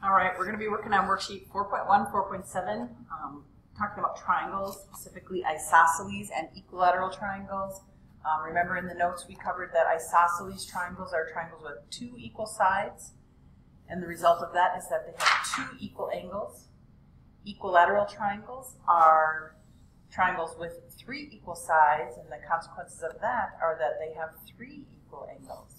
All right, we're going to be working on worksheet 4.1, 4.7, um, talking about triangles, specifically isosceles and equilateral triangles. Um, remember in the notes we covered that isosceles triangles are triangles with two equal sides, and the result of that is that they have two equal angles. Equilateral triangles are triangles with three equal sides, and the consequences of that are that they have three equal angles.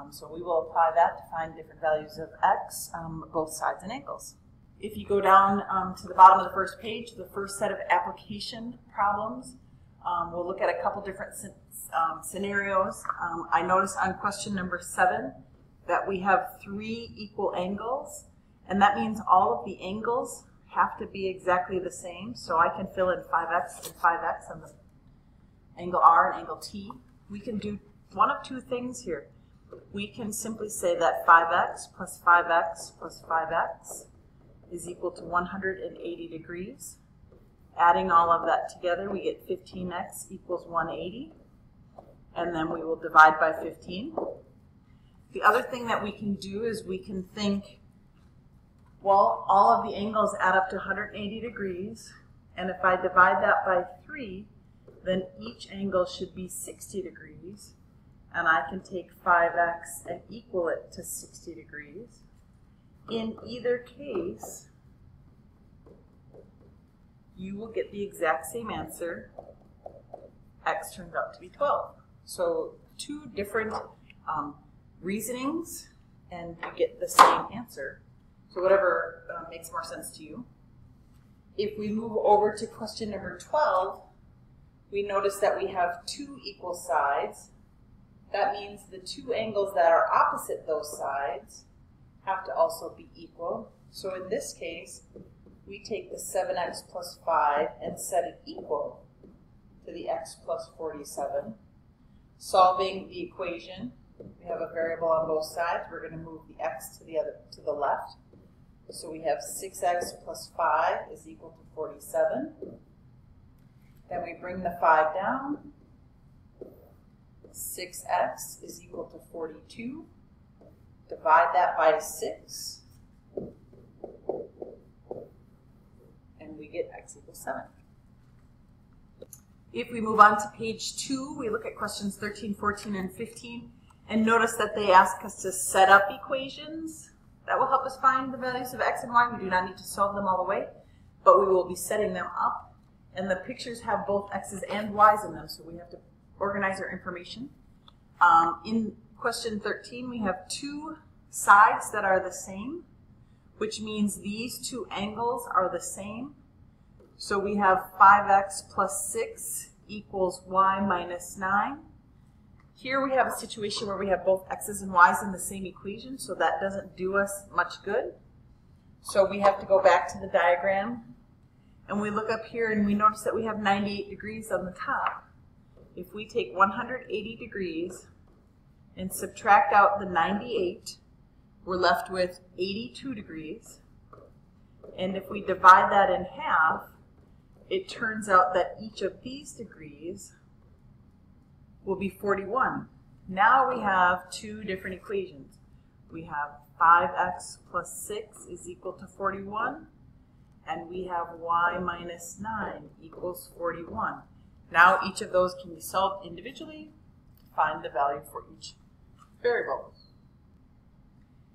Um, so we will apply that to find different values of x, um, both sides and angles. If you go down um, to the bottom of the first page, the first set of application problems, um, we'll look at a couple different um, scenarios. Um, I noticed on question number seven that we have three equal angles, and that means all of the angles have to be exactly the same. So I can fill in 5x and 5x on the angle R and angle T. We can do one of two things here we can simply say that 5x plus 5x plus 5x is equal to 180 degrees. Adding all of that together, we get 15x equals 180. And then we will divide by 15. The other thing that we can do is we can think, well, all of the angles add up to 180 degrees. And if I divide that by 3, then each angle should be 60 degrees and I can take 5x and equal it to 60 degrees. In either case, you will get the exact same answer. x turns out to be 12. So two different um, reasonings, and you get the same answer. So whatever uh, makes more sense to you. If we move over to question number 12, we notice that we have two equal sides that means the two angles that are opposite those sides have to also be equal. So in this case, we take the 7x plus 5 and set it equal to the x plus 47. Solving the equation, we have a variable on both sides. We're going to move the x to the other to the left. So we have 6x plus 5 is equal to 47. Then we bring the 5 down. 6x is equal to 42. Divide that by 6. And we get x equals 7. If we move on to page 2, we look at questions 13, 14, and 15. And notice that they ask us to set up equations. That will help us find the values of x and y. We do not need to solve them all the way, but we will be setting them up. And the pictures have both x's and y's in them, so we have to organize our information. Um, in question 13, we have two sides that are the same, which means these two angles are the same. So we have 5x plus 6 equals y minus 9. Here we have a situation where we have both x's and y's in the same equation, so that doesn't do us much good. So we have to go back to the diagram, and we look up here and we notice that we have 98 degrees on the top if we take 180 degrees and subtract out the 98, we're left with 82 degrees. And if we divide that in half, it turns out that each of these degrees will be 41. Now we have two different equations. We have 5x plus 6 is equal to 41, and we have y minus 9 equals 41. Now each of those can be solved individually. To find the value for each variable.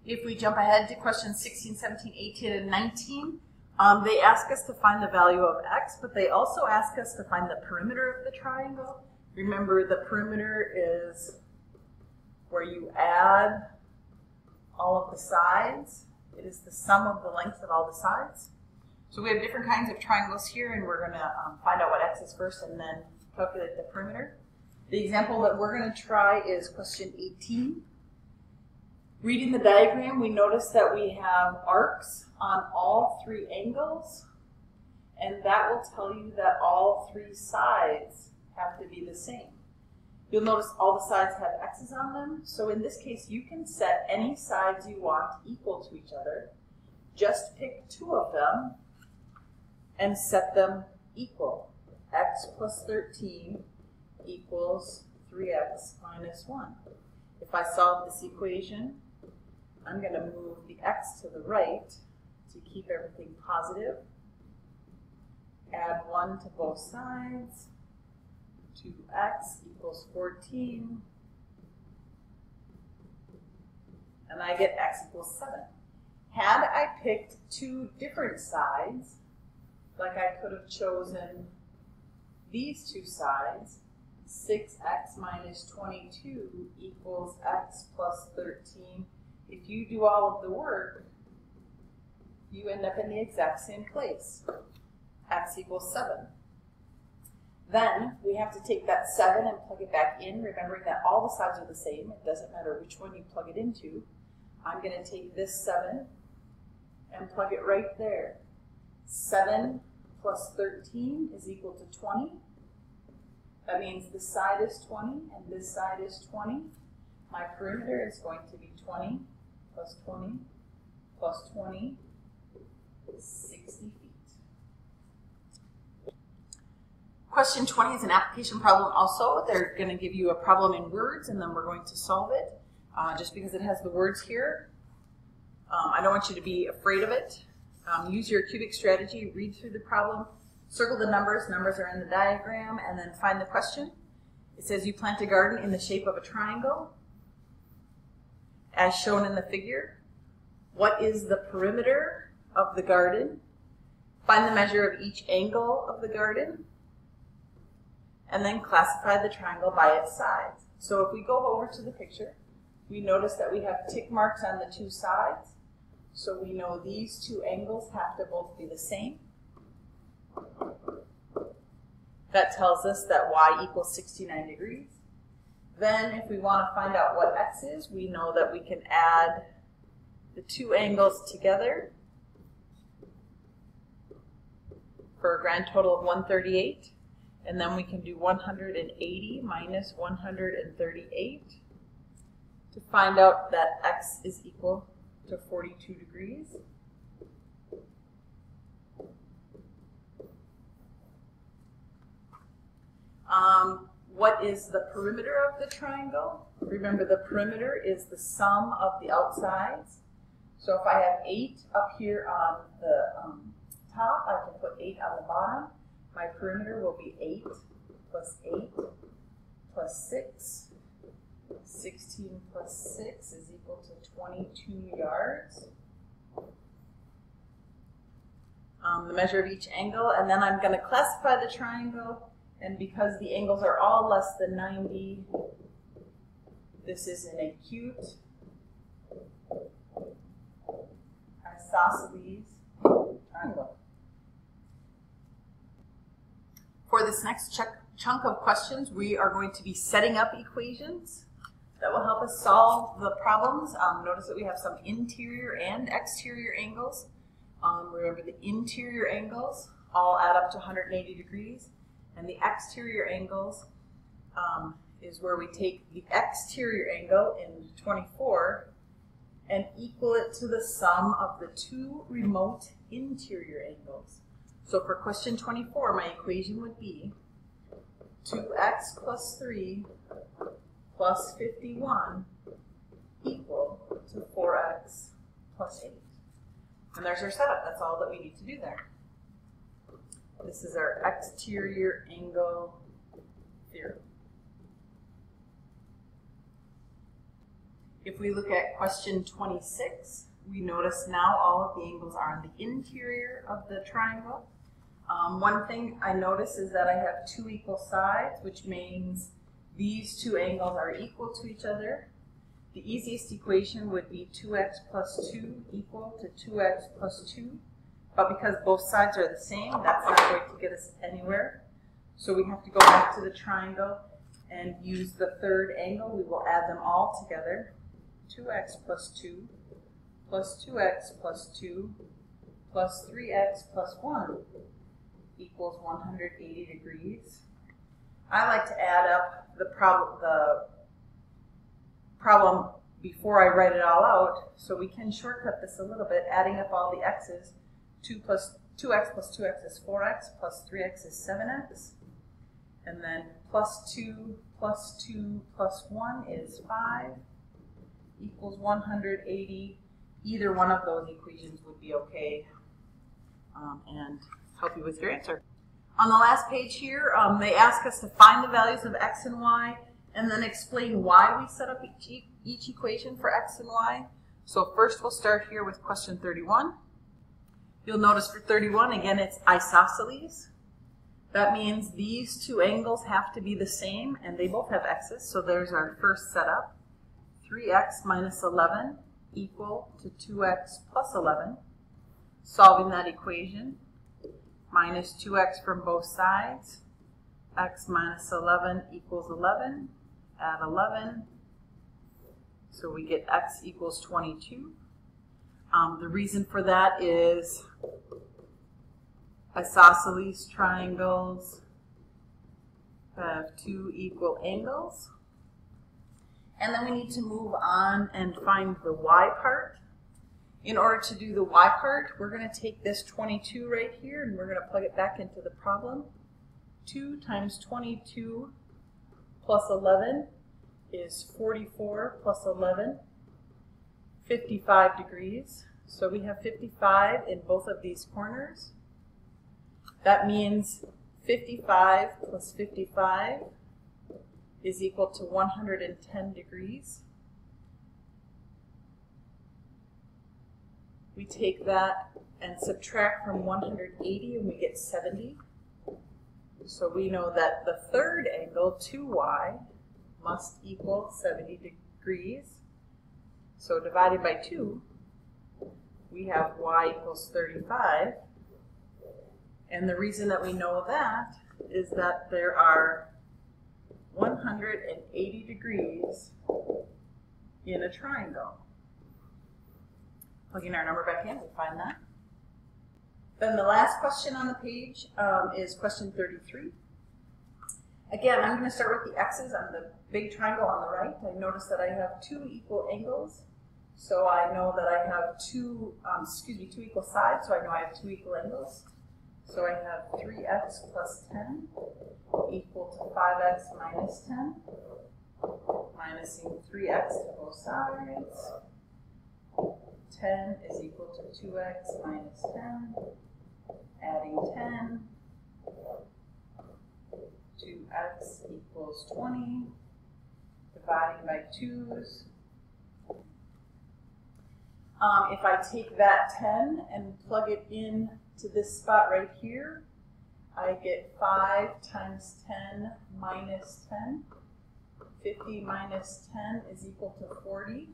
If we jump ahead to questions 16, 17, 18, and 19, um, they ask us to find the value of x, but they also ask us to find the perimeter of the triangle. Remember, the perimeter is where you add all of the sides. It is the sum of the lengths of all the sides. So we have different kinds of triangles here, and we're going to um, find out what x is first and then calculate the perimeter. The example that we're going to try is question 18. Reading the diagram, we notice that we have arcs on all three angles, and that will tell you that all three sides have to be the same. You'll notice all the sides have x's on them, so in this case you can set any sides you want equal to each other. Just pick two of them and set them equal. X plus 13 equals 3x minus 1. If I solve this equation, I'm going to move the x to the right to keep everything positive. Add 1 to both sides. 2x equals 14. And I get x equals 7. Had I picked two different sides, like I could have chosen these two sides, 6x minus 22 equals x plus 13. If you do all of the work, you end up in the exact same place. x equals 7. Then we have to take that 7 and plug it back in, remembering that all the sides are the same. It doesn't matter which one you plug it into. I'm going to take this 7 and plug it right there. 7 plus 13 is equal to 20. That means this side is 20 and this side is 20. My perimeter is going to be 20 plus 20 plus 20 60 feet. Question 20 is an application problem also. They're going to give you a problem in words and then we're going to solve it. Uh, just because it has the words here, um, I don't want you to be afraid of it. Um, use your CUBES strategy, read through the problem, circle the numbers, numbers are in the diagram, and then find the question. It says you plant a garden in the shape of a triangle, as shown in the figure. What is the perimeter of the garden? Find the measure of each angle of the garden, and then classify the triangle by its sides. So if we go over to the picture, we notice that we have tick marks on the two sides. So we know these two angles have to both be the same. That tells us that y equals 69 degrees. Then if we want to find out what x is, we know that we can add the two angles together for a grand total of 138. And then we can do 180 minus 138 to find out that x is equal to 42 degrees. Um, what is the perimeter of the triangle? Remember the perimeter is the sum of the outsides. So if I have 8 up here on the um, top, I can put 8 on the bottom. My perimeter will be 8 plus 8 plus 6. 16 plus 6 is equal to 22 yards. Um, the measure of each angle, and then I'm going to classify the triangle, and because the angles are all less than 90, this is an acute isosceles triangle. For this next chunk of questions, we are going to be setting up equations that will help us solve the problems. Um, notice that we have some interior and exterior angles. Um, remember the interior angles all add up to 180 degrees and the exterior angles um, is where we take the exterior angle in 24 and equal it to the sum of the two remote interior angles. So for question 24, my equation would be 2x plus 3 plus 51 equal to 4x plus 8. And there's our setup. That's all that we need to do there. This is our exterior angle theorem. If we look at question 26, we notice now all of the angles are on the interior of the triangle. Um, one thing I notice is that I have two equal sides, which means these two angles are equal to each other. The easiest equation would be 2x plus 2 equal to 2x plus 2. But because both sides are the same, that's not going to get us anywhere. So we have to go back to the triangle and use the third angle. We will add them all together. 2x plus 2 plus 2x plus 2 plus 3x plus 1 equals 180 degrees. I like to add up the problem the problem before I write it all out, so we can shortcut this a little bit, adding up all the x's. 2 plus 2x plus 2x is 4x, plus 3x is 7x, and then plus 2 plus 2 plus 1 is 5, equals 180. Either one of those equations would be okay um, and help you with your answer. On the last page here, um, they ask us to find the values of x and y and then explain why we set up each, each equation for x and y. So first we'll start here with question 31. You'll notice for 31, again, it's isosceles. That means these two angles have to be the same, and they both have x's, so there's our first setup. 3x minus 11 equal to 2x plus 11. Solving that equation, minus 2x from both sides. x minus 11 equals 11. Add 11. So we get x equals 22. Um, the reason for that is isosceles triangles have two equal angles. And then we need to move on and find the y part. In order to do the y part, we're going to take this 22 right here and we're going to plug it back into the problem. 2 times 22 plus 11 is 44 plus 11, 55 degrees. So we have 55 in both of these corners. That means 55 plus 55 is equal to 110 degrees. We take that and subtract from 180 and we get 70. So we know that the third angle, 2y, must equal 70 degrees. So divided by 2, we have y equals 35. And the reason that we know that is that there are 180 degrees in a triangle. Plugging our number back in, we find that. Then the last question on the page um, is question 33. Again, I'm going to start with the x's on the big triangle on the right. I notice that I have two equal angles. So I know that I have two, um, excuse me, two equal sides, so I know I have two equal angles. So I have 3x plus 10 equal to 5x minus 10, minusing 3x to both sides. 10 is equal to 2x minus 10, adding 10, 2x equals 20, dividing by 2's. Um, if I take that 10 and plug it in to this spot right here, I get 5 times 10 minus 10. 50 minus 10 is equal to 40.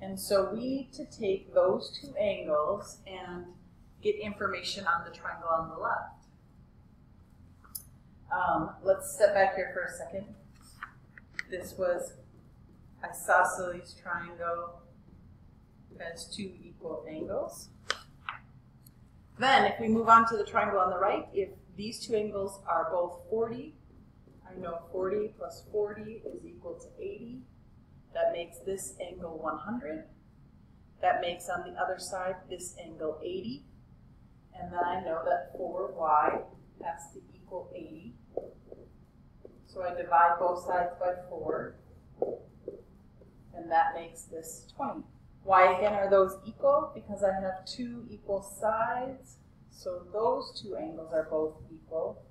And so we need to take those two angles and get information on the triangle on the left. Um, let's step back here for a second. This was isosceles triangle has two equal angles. Then if we move on to the triangle on the right, if these two angles are both 40, I know 40 plus 40 is equal to 80. That makes this angle 100. That makes on the other side this angle 80. And then I know that 4y has to equal 80. So I divide both sides by 4. And that makes this 20. Why again are those equal? Because I have two equal sides, so those two angles are both equal.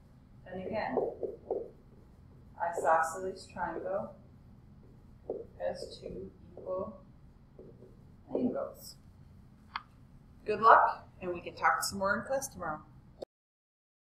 And again, isosceles triangle has two equal angles. Good luck, and we can talk some more in class tomorrow.